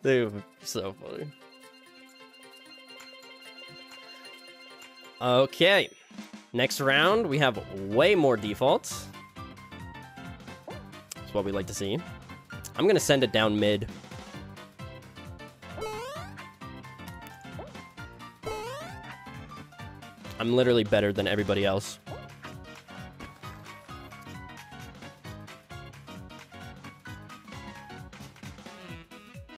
They were so funny. Okay. Next round, we have way more defaults. That's what we like to see. I'm gonna send it down mid. I'm literally better than everybody else.